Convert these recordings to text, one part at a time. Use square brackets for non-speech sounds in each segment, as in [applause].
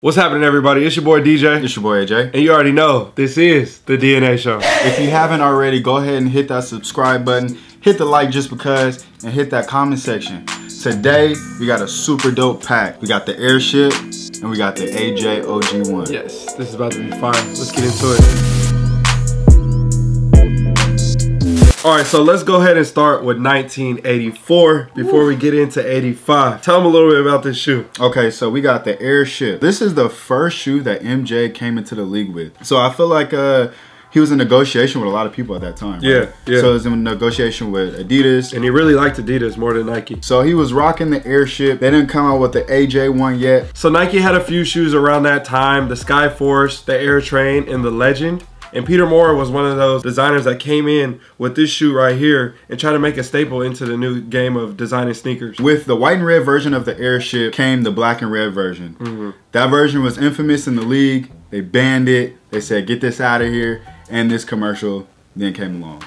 What's happening, everybody? It's your boy DJ, It's your boy AJ. and you already know this is the DNA Show. If you haven't already, go ahead and hit that subscribe button, hit the like just because, and hit that comment section. Today, we got a super dope pack. We got the airship, and we got the AJ OG1. Yes, this is about to be fun. Let's get into it. All right, so let's go ahead and start with 1984 before we get into 85. Tell them a little bit about this shoe. Okay, so we got the airship. This is the first shoe that MJ came into the league with. So I feel like uh he was in negotiation with a lot of people at that time. right? Yeah, yeah. So he was in negotiation with Adidas. And he really liked Adidas more than Nike. So he was rocking the airship. They didn't come out with the AJ one yet. So Nike had a few shoes around that time, the Skyforce, the Air Train, and the Legend. And Peter Moore was one of those designers that came in with this shoe right here and tried to make a staple into the new game of designing sneakers. With the white and red version of the airship came the black and red version. Mm-hmm. That version was infamous in the league. They banned it. They said, get this out of here. And this commercial then came along.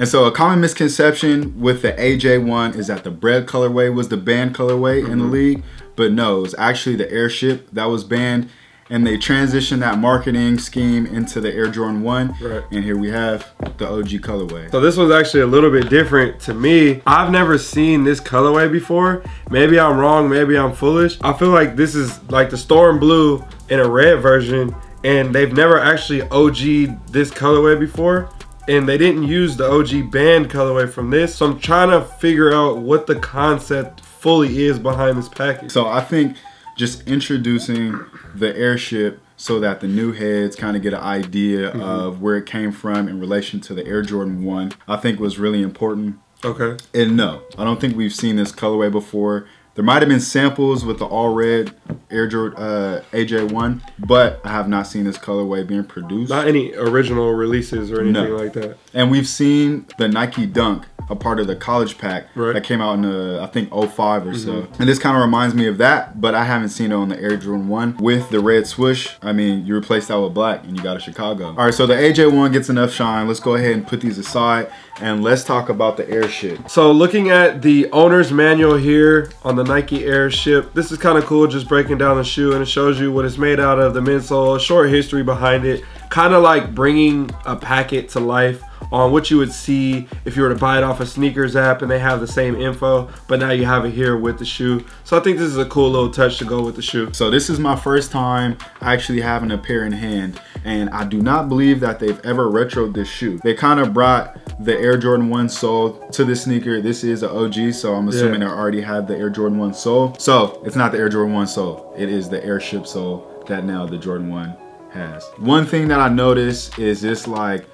And so a common misconception with the AJ1 is that the bread colorway was the banned colorway in the Mm-hmm. league. But no, it was actually the airship that was banned. And they transitioned that marketing scheme into the Air Jordan 1. Right. And here we have the OG colorway. So this was actually a little bit different to me. I've never seen this colorway before. Maybe I'm wrong, maybe I'm foolish. I feel like this is like the storm blue in a red version and they've never actually OG'd this colorway before. And they didn't use the OG banned colorway from this. So I'm trying to figure out what the concept fully is behind this package. So I think just introducing the airship so that the new heads kind of get an idea Mm-hmm. of where it came from in relation to the Air Jordan 1, I think was really important. Okay. And no, I don't think we've seen this colorway before. There might have been samples with the all red Air Jordan uh, AJ1, but I have not seen this colorway being produced. Not any original releases or anything No. like that. And we've seen the Nike Dunk, a part of the college pack Right. That came out in uh, I think 05 or so. And this kind of reminds me of that, but I haven't seen it on the Air Jordan 1 with the red swoosh. I mean, you replace that with black and you got a Chicago. All right, so the AJ1 gets enough shine. Let's go ahead and put these aside and let's talk about the airship. So looking at the owner's manual here on the Nike Airship, this is kind of cool just breaking down the shoe and it shows you what it's made out of, the midsole, short history behind it, kind of like bringing a packet to life on what you would see if you were to buy it off a sneakers app and they have the same info, but now you have it here with the shoe. So I think this is a cool little touch to go with the shoe. So this is my first time actually having a pair in hand and I do not believe that they've ever retroed this shoe. They kind of brought the Air Jordan 1 sole to the sneaker. This is an OG, so I'm assuming Yeah. they already had the Air Jordan 1 sole. So it's not the Air Jordan 1 sole. It is the Airship sole that now the Jordan 1 has. One thing that I noticed is this like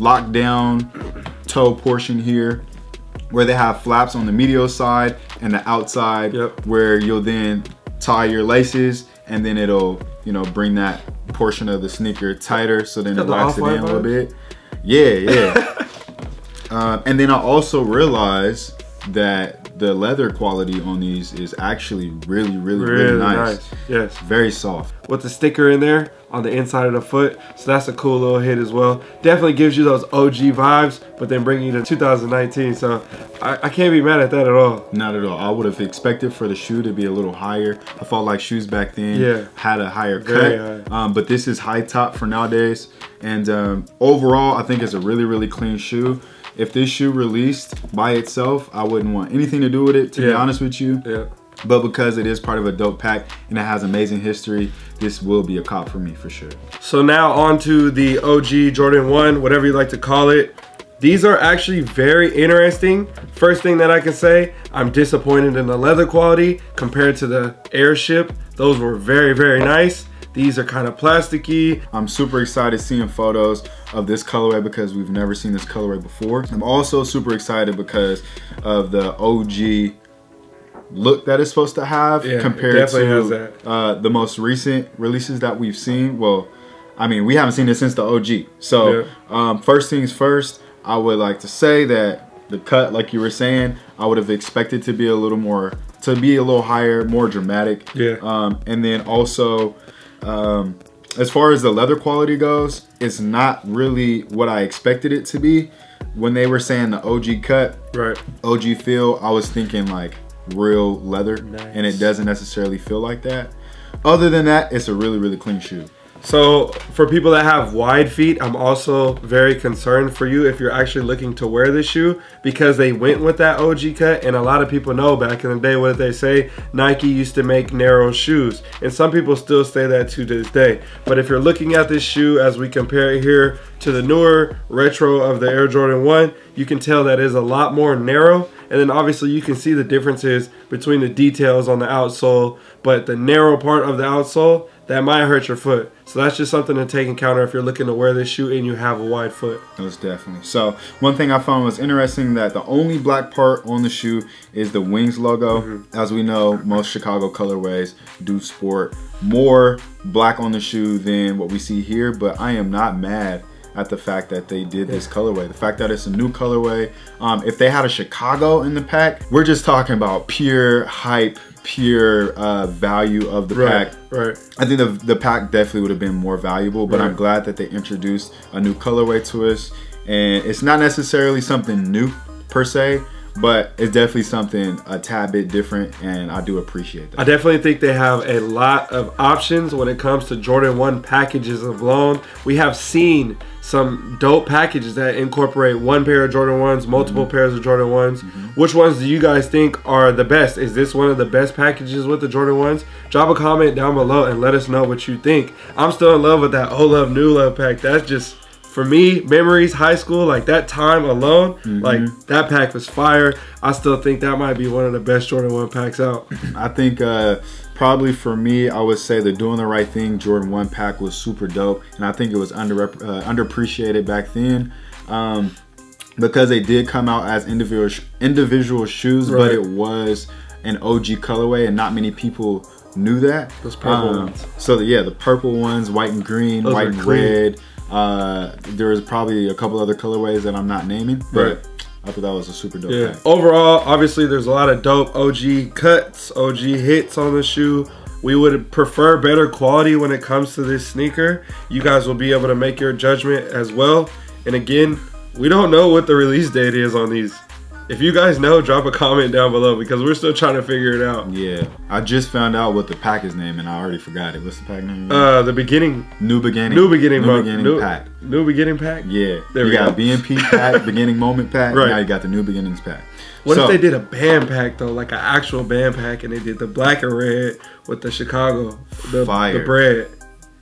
lockdown toe portion here where they have flaps on the medial side and the outside Yep. where you'll then tie your laces and then it'll you know bring that portion of the sneaker tighter so then it locks it in a little bit. Yeah yeah. [laughs] Uh, and then i also realized that the leather quality on these is actually really really really, Really nice. nice. Yes. very soft with the sticker in there on the inside of the foot. So that's a cool little hit as well. Definitely gives you those OG vibes, but then bring you to 2019. So I, I can't be mad at that at all. Not at all. I would have expected for the shoe to be a little higher. I felt like shoes back then Yeah. had a higher cut. Um, but this is high top for nowadays. And um, overall, I think it's a really, really clean shoe. If this shoe released by itself, I wouldn't want anything to do with it, to be honest with you. Yeah. But because it is part of a dope pack and it has amazing history, this will be a cop for me for sure. So now on to the OG Jordan 1, whatever you like to call it. These are actually very interesting. First thing that I can say, I'm disappointed in the leather quality compared to the Airship. Those were very, very nice. These are kind of plasticky. I'm super excited seeing photos of this colorway because we've never seen this colorway before. I'm also super excited because of the OG look that it's supposed to have Yeah, compared to uh, the most recent releases that we've seen. Well, I mean, we haven't seen it since the OG. So, Yeah. um, first things first, I would like to say that the cut, like you were saying, I would have expected to be a little more, to be a little higher, more dramatic. Yeah. Um, and then also, um, as far as the leather quality goes, it's not really what I expected it to be. When they were saying the OG cut, Right. OG feel, I was thinking like real leather, and it doesn't necessarily feel like that. Other than that, it's a really really clean shoe. So for people that have wide feet, I'm also very concerned for you if you're actually looking to wear this shoe because they went with that OG cut and a lot of people know back in the day what did they say Nike used to make narrow shoes and some people still say that to this day. But if you're looking at this shoe as we compare it here to the newer retro of the Air Jordan 1, you can tell that is a lot more narrow and then obviously you can see the differences between the details on the outsole, but the narrow part of the outsole that might hurt your foot. So that's just something to take in counter if you're looking to wear this shoe and you have a wide foot. Most definitely. So one thing I found was interesting that the only black part on the shoe is the wings logo. As we know, most Chicago colorways do sport more black on the shoe than what we see here. But I am not mad at the fact that they did this colorway. The fact that it's a new colorway. Um, if they had a Chicago in the pack, we're just talking about pure hype, pure uh, value of the pack. right. I think the, the pack definitely would have been more valuable, but I'm glad that they introduced a new colorway to us. And it's not necessarily something new per se, but it's definitely something a tad bit different, and I do appreciate that. I definitely think they have a lot of options when it comes to Jordan 1 packages alone. We have seen some dope packages that incorporate one pair of Jordan 1s, multiple mm-hmm. pairs of Jordan 1s. Mm-hmm. Which ones do you guys think are the best? Is this one of the best packages with the Jordan 1s? Drop a comment down below and let us know what you think. I'm still in love with that old love, new love pack. That's just for me, memories, high school, like that time alone, mm-hmm. like that pack was fire. I still think that might be one of the best Jordan 1 packs out. I think uh, probably for me, I would say the Doing the Right Thing Jordan 1 pack was super dope, and I think it was under uh, underappreciated back then. Um, because they did come out as individual individual shoes, but it was an OG colorway, and not many people knew that. Those purple Um, ones. So the, yeah, the purple ones, white and green, Those white and red. Uh, there's probably a couple other colorways that I'm not naming, but Right. I thought that was a super dope Yeah. pack. Overall, obviously, there's a lot of dope OG cuts, OG hits on the shoe. We would prefer better quality when it comes to this sneaker. You guys will be able to make your judgment as well. And again, we don't know what the release date is on these. If you guys know, drop a comment down below because we're still trying to figure it out. Yeah, I just found out what the pack is name, and I already forgot it. What's the pack name? Uh, the beginning, new beginning. new beginning, New beginning new, pack. New beginning pack. Yeah, There you we got go. BNP [laughs] pack, beginning moment pack. Right. Now you got the new beginnings pack. What So, if they did a banned pack though, like an actual banned pack, and they did the black and red with the Chicago, the, Fire. the bread?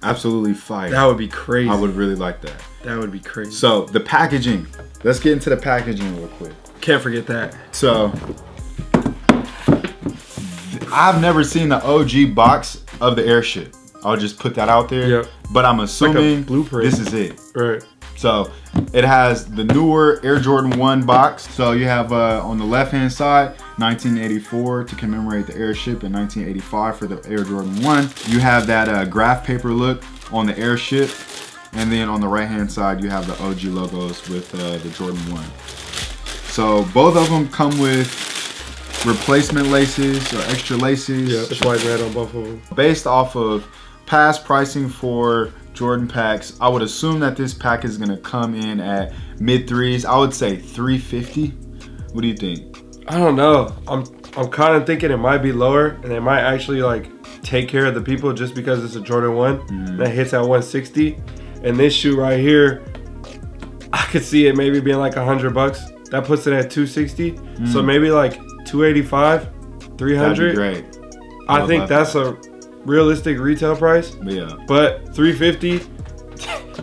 Absolutely fire. That would be crazy. I would really like that. That would be crazy. So the packaging. Let's get into the packaging real quick. Can't forget that. So I've never seen the OG box of the airship. I'll just put that out there. Yep. But I'm assuming blueprint. this is it. Right. So it has the newer Air Jordan 1 box. So you have uh, on the left hand side 1984 to commemorate the airship and 1985 for the Air Jordan 1. You have that uh, graph paper look on the airship. And then on the right hand side you have the OG logos with uh, the Jordan 1. So both of them come with replacement laces or extra laces Yeah, it's white red on both of them. based off of past pricing for Jordan packs, I would assume that this pack is gonna come in at mid threes. I would say 350. What do you think? I don't know. I'm I'm kind of thinking it might be lower, and they might actually like take care of the people just because it's a Jordan One Mm-hmm. that hits at 160. And this shoe right here, I could see it maybe being like a hundred bucks. That puts it at 260. So maybe like 285, Mm. That'd 300. be great. I I'd think that's a realistic retail price. But yeah, But 350,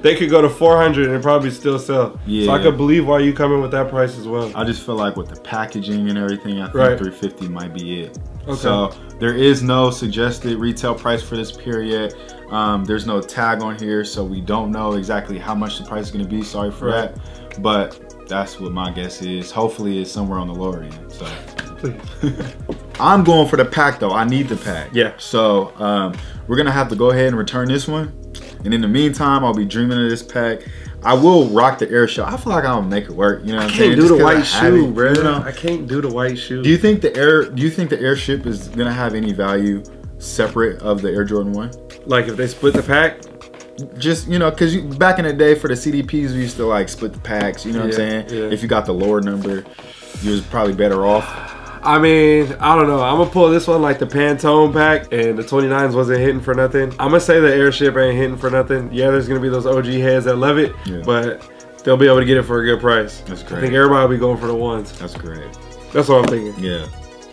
they could go to 400 and probably still sell. Yeah. So I could believe why you come in with that price as well. I just feel like with the packaging and everything, I think Right. 350 might be it. Okay. So there is no suggested retail price for this pair yet. Um, there's no tag on here, so we don't know exactly how much the price is gonna be. Sorry for Right. that, but that's what my guess is. Hopefully, it's somewhere on the lower end. So. [laughs] I'm going for the pack though. I need the pack. Yeah. So um, we're gonna have to go ahead and return this one. And in the meantime, I'll be dreaming of this pack. I will rock the air show. I feel like I'll make it work. You know what I can't saying? do Just the white shoe, it, bro. you know? I can't do the white shoe. Do you think the air? Do you think the airship is gonna have any value separate of the Air Jordan One? Like if they split the pack? Just you know, because you, back in the day for the CDPs, we used to like split the packs. You know what Yeah, I'm saying? yeah. If you got the lower number, you was probably better off. I mean, I don't know. I'm gonna pull this one like the Pantone pack, and the 29s wasn't hitting for nothing. I'm gonna say the airship ain't hitting for nothing. Yeah, there's gonna be those OG heads that love it, Yeah. but they'll be able to get it for a good price. That's great. I think everybody will be going for the ones. That's great. That's what I'm thinking. Yeah.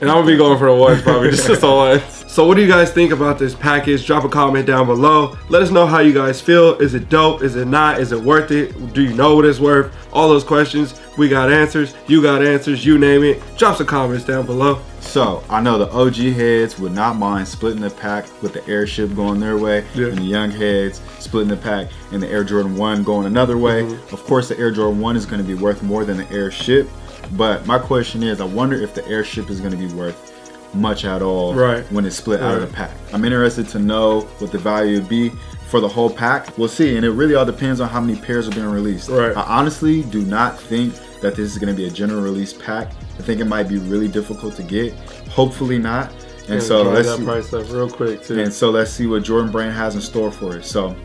And I'm gonna be going for the ones probably [laughs] just the ones. So what do you guys think about this package? Drop a comment down below. Let us know how you guys feel. Is it dope? Is it not? Is it worth it? Do you know what it's worth? All those questions. We got answers. You got answers. You name it. Drop some comments down below. So I know the OG heads would not mind splitting the pack with the airship going their way, Yeah. and the young heads splitting the pack and the Air Jordan 1 going another way. Mm-hmm. Of course, the Air Jordan 1 is going to be worth more than the airship. But my question is, I wonder if the airship is going to be worth much at all Right. when it's split out of the pack. I'm interested to know what the value would be for the whole pack. We'll see, and it really all depends on how many pairs are being released. Right. I honestly do not think that this is going to be a general release pack. I think it might be really difficult to get. Hopefully not. And so let's that see. price up real quick too. And so let's see what Jordan Brand has in store for us. So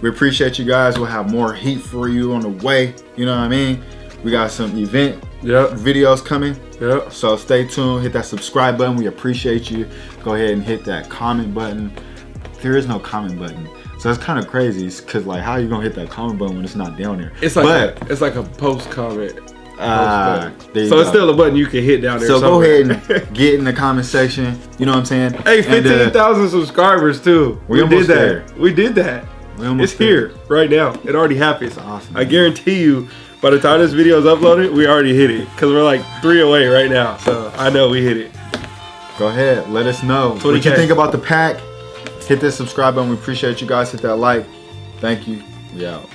we appreciate you guys. We'll have more heat for you on the way. You know what I mean? We got some event Yep. videos coming. Yep. So stay tuned. Hit that subscribe button. We appreciate you. Go ahead and hit that comment button. There is no comment button. So that's kind of crazy because like how you gonna hit that comment button when it's not down there? It's like but a, it's like a post comment. uh, there So it's go. still a button you can hit down there. So go ahead and [laughs] get in the comment section. You know what I'm saying? Hey, And, uh, fifteen thousand subscribers too. we We, almost did there. that. We did that. we almost It's there. here right now. It already happened. It's awesome. I guarantee you, by the time this video is uploaded, we already hit it. Cause we're like three away right now. So I know we hit it. Go ahead. Let us know what 20K. you think about the pack. Hit that subscribe button. We appreciate you guys. Hit that like. Thank you. We out.